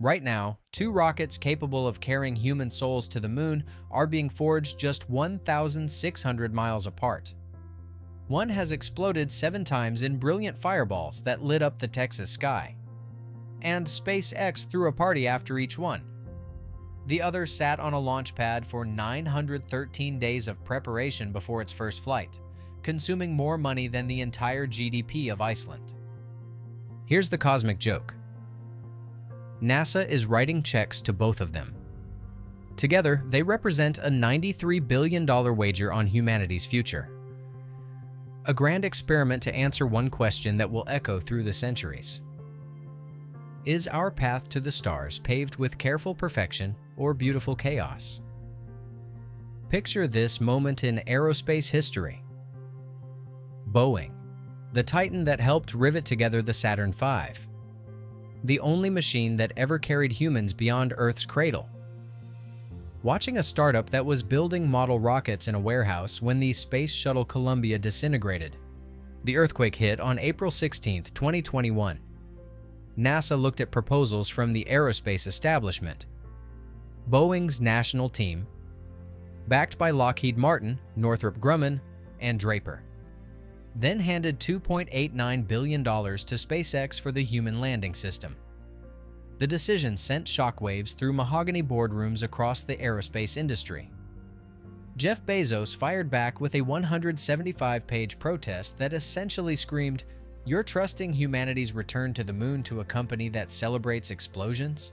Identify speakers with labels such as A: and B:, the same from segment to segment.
A: Right now, two rockets capable of carrying human souls to the moon are being forged just 1,600 miles apart. One has exploded seven times in brilliant fireballs that lit up the Texas sky. And SpaceX threw a party after each one. The other sat on a launch pad for 913 days of preparation before its first flight, consuming more money than the entire GDP of Iceland. Here's the cosmic joke. NASA is writing checks to both of them. Together, they represent a $93 billion wager on humanity's future. A grand experiment to answer one question that will echo through the centuries. Is our path to the stars paved with careful perfection or beautiful chaos? Picture this moment in aerospace history. Boeing, the titan that helped rivet together the Saturn V, the only machine that ever carried humans beyond Earth's cradle. Watching a startup that was building model rockets in a warehouse when the Space Shuttle Columbia disintegrated. The earthquake hit on April 16, 2021. NASA looked at proposals from the aerospace establishment. Boeing's national team, backed by Lockheed Martin, Northrop Grumman, and Draper, then handed $2.89 billion to SpaceX for the human landing system. The decision sent shockwaves through mahogany boardrooms across the aerospace industry. Jeff Bezos fired back with a 175-page protest that essentially screamed, You're trusting humanity's return to the moon to a company that celebrates explosions?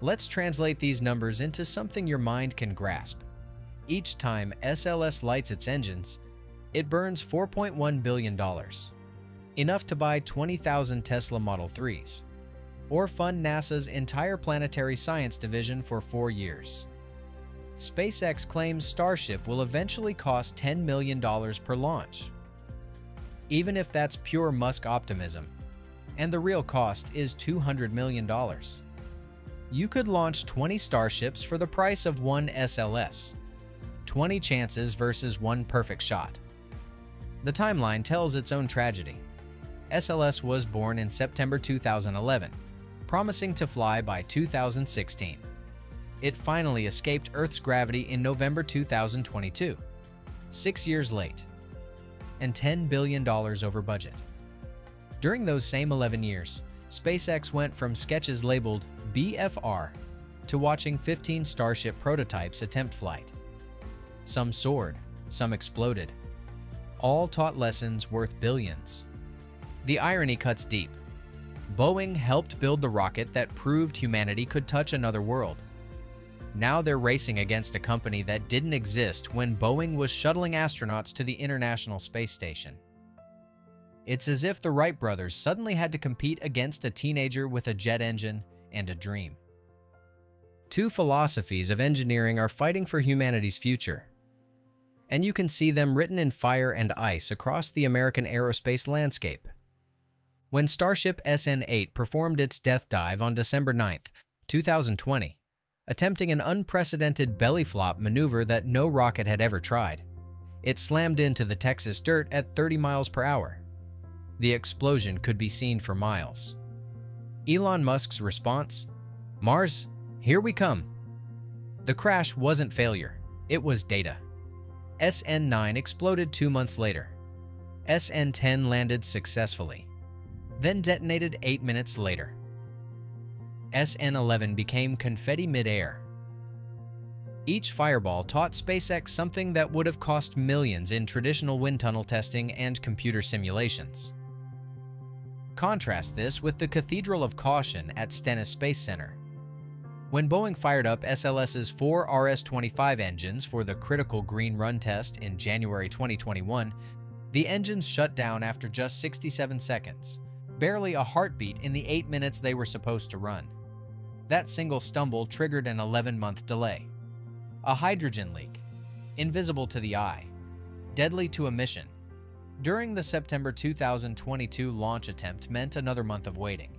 A: Let's translate these numbers into something your mind can grasp. Each time SLS lights its engines, it burns $4.1 billion, enough to buy 20,000 Tesla Model 3s, or fund NASA's entire planetary science division for four years. SpaceX claims Starship will eventually cost $10 million per launch. Even if that's pure Musk optimism, and the real cost is $200 million. You could launch 20 Starships for the price of one SLS. 20 chances versus one perfect shot. The timeline tells its own tragedy. SLS was born in September 2011, promising to fly by 2016. It finally escaped Earth's gravity in November 2022, six years late, and $10 billion over budget. During those same 11 years, SpaceX went from sketches labeled BFR to watching 15 Starship prototypes attempt flight. Some soared, some exploded, all taught lessons worth billions. The irony cuts deep. Boeing helped build the rocket that proved humanity could touch another world. Now they're racing against a company that didn't exist when Boeing was shuttling astronauts to the International Space Station. It's as if the Wright brothers suddenly had to compete against a teenager with a jet engine and a dream. Two philosophies of engineering are fighting for humanity's future and you can see them written in fire and ice across the American aerospace landscape. When Starship SN-8 performed its death dive on December 9, 2020, attempting an unprecedented belly flop maneuver that no rocket had ever tried, it slammed into the Texas dirt at 30 miles per hour. The explosion could be seen for miles. Elon Musk's response? Mars, here we come. The crash wasn't failure, it was data. SN-9 exploded two months later. SN-10 landed successfully, then detonated eight minutes later. SN-11 became confetti midair. Each fireball taught SpaceX something that would have cost millions in traditional wind tunnel testing and computer simulations. Contrast this with the Cathedral of Caution at Stennis Space Center, when Boeing fired up SLS's four RS-25 engines for the critical green run test in January 2021, the engines shut down after just 67 seconds, barely a heartbeat in the 8 minutes they were supposed to run. That single stumble triggered an 11-month delay. A hydrogen leak, invisible to the eye, deadly to a mission. During the September 2022 launch attempt meant another month of waiting.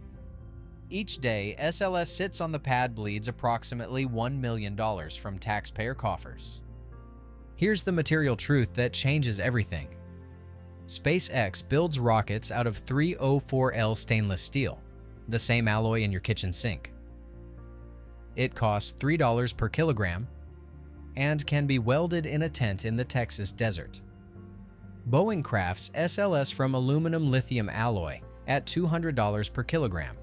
A: Each day, SLS sits on the pad bleeds approximately $1 million from taxpayer coffers. Here's the material truth that changes everything. SpaceX builds rockets out of 304L stainless steel, the same alloy in your kitchen sink. It costs $3 per kilogram and can be welded in a tent in the Texas desert. Boeing crafts SLS from aluminum lithium alloy at $200 per kilogram,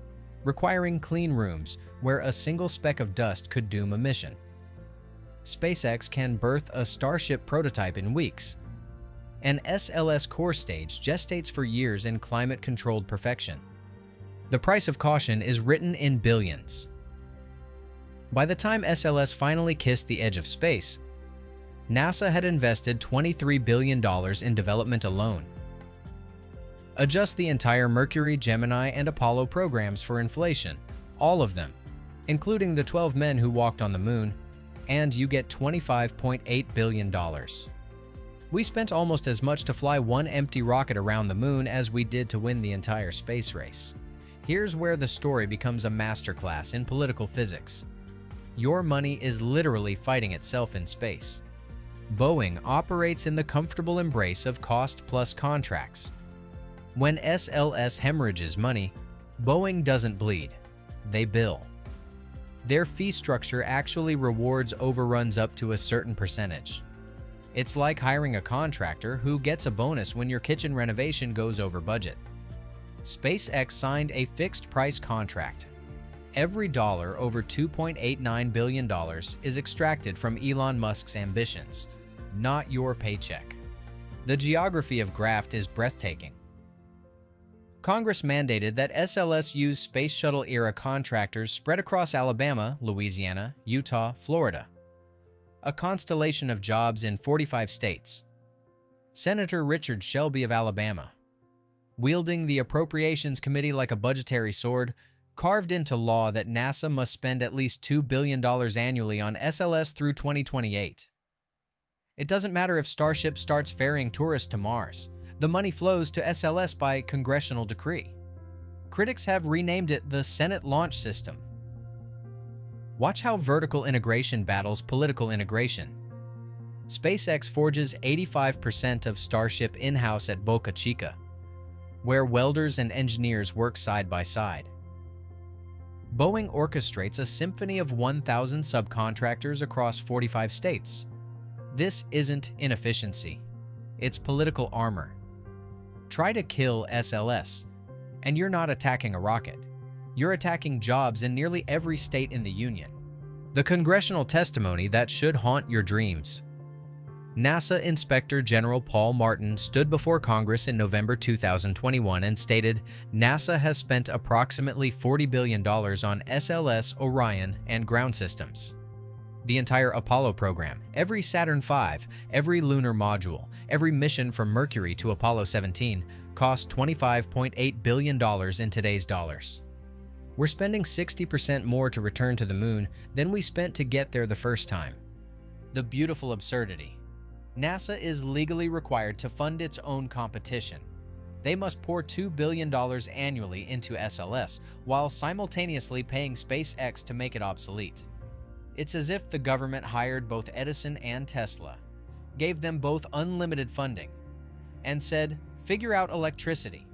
A: requiring clean rooms where a single speck of dust could doom a mission. SpaceX can birth a Starship prototype in weeks. An SLS core stage gestates for years in climate-controlled perfection. The price of caution is written in billions. By the time SLS finally kissed the edge of space, NASA had invested $23 billion in development alone. Adjust the entire Mercury, Gemini, and Apollo programs for inflation, all of them, including the 12 men who walked on the moon, and you get $25.8 billion. We spent almost as much to fly one empty rocket around the moon as we did to win the entire space race. Here's where the story becomes a masterclass in political physics. Your money is literally fighting itself in space. Boeing operates in the comfortable embrace of cost-plus contracts. When SLS hemorrhages money, Boeing doesn't bleed, they bill. Their fee structure actually rewards overruns up to a certain percentage. It's like hiring a contractor who gets a bonus when your kitchen renovation goes over budget. SpaceX signed a fixed-price contract. Every dollar over $2.89 billion is extracted from Elon Musk's ambitions, not your paycheck. The geography of graft is breathtaking. Congress mandated that SLS use Space Shuttle-era contractors spread across Alabama, Louisiana, Utah, Florida. A constellation of jobs in 45 states. Senator Richard Shelby of Alabama, wielding the Appropriations Committee like a budgetary sword, carved into law that NASA must spend at least $2 billion annually on SLS through 2028. It doesn't matter if Starship starts ferrying tourists to Mars. The money flows to SLS by congressional decree. Critics have renamed it the Senate Launch System. Watch how vertical integration battles political integration. SpaceX forges 85% of Starship in-house at Boca Chica, where welders and engineers work side by side. Boeing orchestrates a symphony of 1,000 subcontractors across 45 states. This isn't inefficiency. It's political armor try to kill SLS, and you're not attacking a rocket. You're attacking jobs in nearly every state in the Union. The congressional testimony that should haunt your dreams. NASA Inspector General Paul Martin stood before Congress in November 2021 and stated NASA has spent approximately $40 billion on SLS, Orion, and ground systems. The entire Apollo program, every Saturn V, every lunar module, every mission from Mercury to Apollo 17 cost $25.8 billion in today's dollars. We're spending 60% more to return to the moon than we spent to get there the first time. The beautiful absurdity. NASA is legally required to fund its own competition. They must pour $2 billion annually into SLS while simultaneously paying SpaceX to make it obsolete. It's as if the government hired both Edison and Tesla, gave them both unlimited funding, and said, figure out electricity,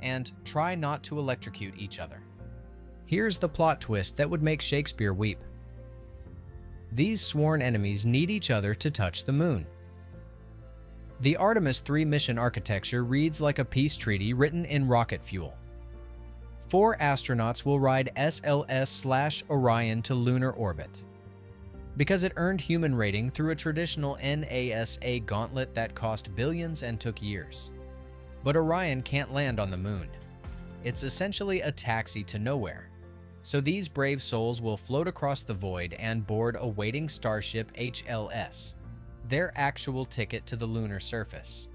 A: and try not to electrocute each other. Here's the plot twist that would make Shakespeare weep. These sworn enemies need each other to touch the moon. The Artemis 3 mission architecture reads like a peace treaty written in rocket fuel. Four astronauts will ride SLS-Orion to lunar orbit because it earned human rating through a traditional NASA gauntlet that cost billions and took years. But Orion can't land on the moon. It's essentially a taxi to nowhere. So these brave souls will float across the void and board a waiting starship HLS, their actual ticket to the lunar surface.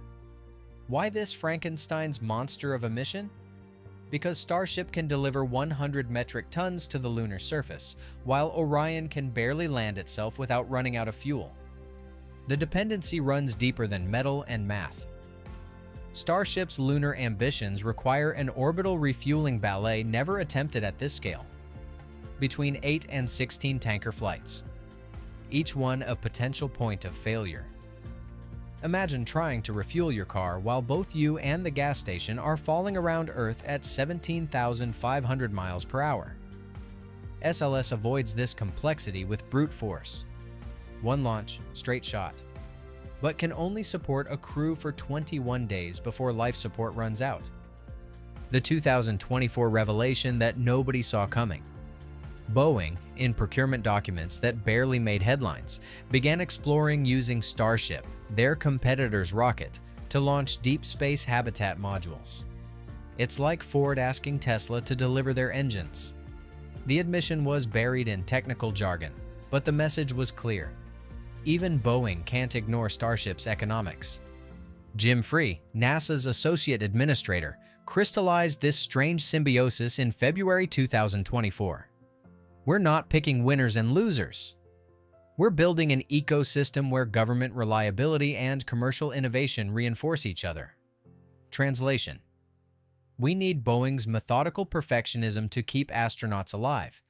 A: Why this Frankenstein's monster of a mission? Because Starship can deliver 100 metric tons to the lunar surface, while Orion can barely land itself without running out of fuel. The dependency runs deeper than metal and math. Starship's lunar ambitions require an orbital refueling ballet never attempted at this scale, between 8 and 16 tanker flights, each one a potential point of failure. Imagine trying to refuel your car while both you and the gas station are falling around Earth at 17,500 miles per hour. SLS avoids this complexity with brute force. One launch, straight shot. But can only support a crew for 21 days before life support runs out. The 2024 revelation that nobody saw coming. Boeing, in procurement documents that barely made headlines, began exploring using Starship, their competitor's rocket, to launch deep space habitat modules. It's like Ford asking Tesla to deliver their engines. The admission was buried in technical jargon, but the message was clear. Even Boeing can't ignore Starship's economics. Jim Free, NASA's associate administrator, crystallized this strange symbiosis in February 2024. We're not picking winners and losers. We're building an ecosystem where government reliability and commercial innovation reinforce each other. Translation We need Boeing's methodical perfectionism to keep astronauts alive,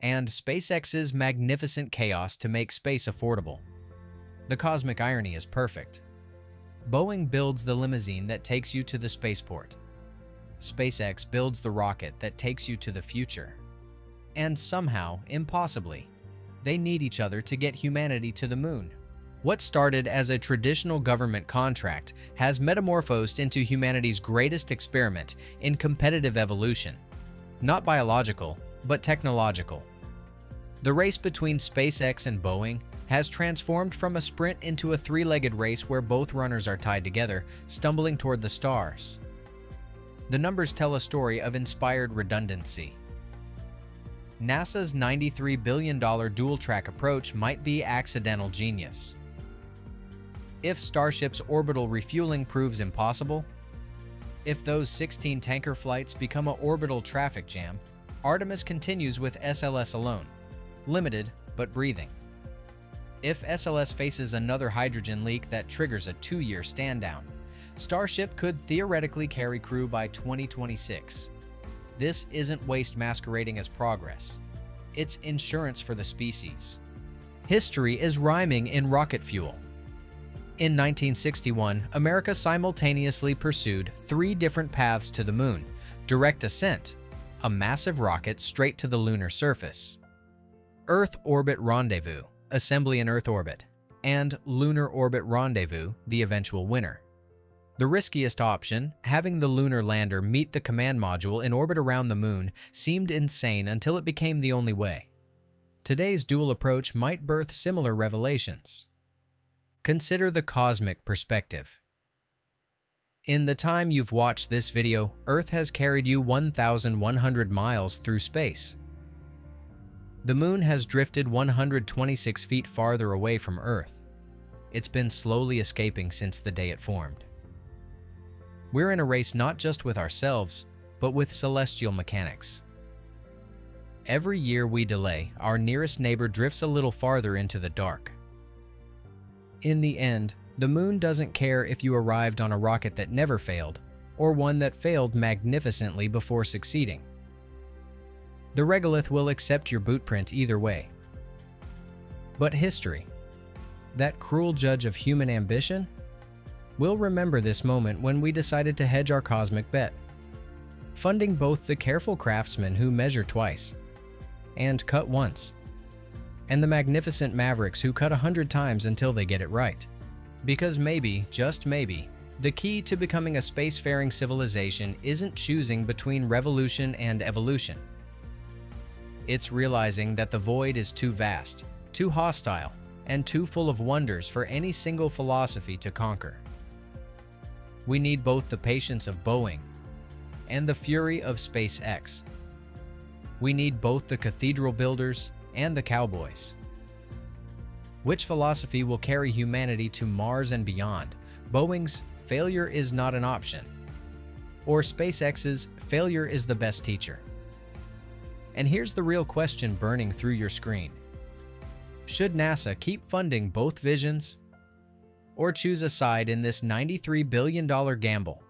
A: and SpaceX's magnificent chaos to make space affordable. The cosmic irony is perfect. Boeing builds the limousine that takes you to the spaceport. SpaceX builds the rocket that takes you to the future. And somehow, impossibly, they need each other to get humanity to the moon. What started as a traditional government contract has metamorphosed into humanity's greatest experiment in competitive evolution. Not biological, but technological. The race between SpaceX and Boeing has transformed from a sprint into a three-legged race where both runners are tied together, stumbling toward the stars. The numbers tell a story of inspired redundancy. NASA's $93 billion dual-track approach might be accidental genius. If Starship's orbital refueling proves impossible, if those 16 tanker flights become an orbital traffic jam, Artemis continues with SLS alone, limited but breathing. If SLS faces another hydrogen leak that triggers a two-year stand-down, Starship could theoretically carry crew by 2026. This isn't waste masquerading as progress. It's insurance for the species. History is rhyming in rocket fuel. In 1961, America simultaneously pursued three different paths to the moon, direct ascent, a massive rocket straight to the lunar surface, Earth Orbit Rendezvous, assembly in Earth orbit, and Lunar Orbit Rendezvous, the eventual winner. The riskiest option, having the lunar lander meet the command module in orbit around the moon, seemed insane until it became the only way. Today's dual approach might birth similar revelations. Consider the cosmic perspective. In the time you've watched this video, Earth has carried you 1,100 miles through space. The moon has drifted 126 feet farther away from Earth. It's been slowly escaping since the day it formed. We're in a race not just with ourselves, but with celestial mechanics. Every year we delay, our nearest neighbor drifts a little farther into the dark. In the end, the moon doesn't care if you arrived on a rocket that never failed, or one that failed magnificently before succeeding. The regolith will accept your bootprint either way. But history, that cruel judge of human ambition, We'll remember this moment when we decided to hedge our cosmic bet, funding both the careful craftsmen who measure twice and cut once, and the magnificent mavericks who cut a hundred times until they get it right. Because maybe, just maybe, the key to becoming a spacefaring civilization isn't choosing between revolution and evolution. It's realizing that the void is too vast, too hostile, and too full of wonders for any single philosophy to conquer. We need both the patience of Boeing and the fury of SpaceX. We need both the cathedral builders and the cowboys. Which philosophy will carry humanity to Mars and beyond? Boeing's failure is not an option, or SpaceX's failure is the best teacher. And here's the real question burning through your screen. Should NASA keep funding both visions or choose a side in this $93 billion gamble?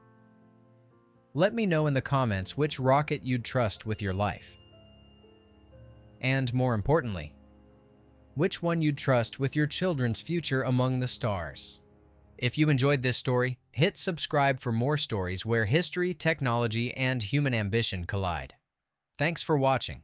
A: Let me know in the comments which rocket you'd trust with your life. And more importantly, which one you'd trust with your children's future among the stars. If you enjoyed this story, hit subscribe for more stories where history, technology, and human ambition collide. Thanks for watching.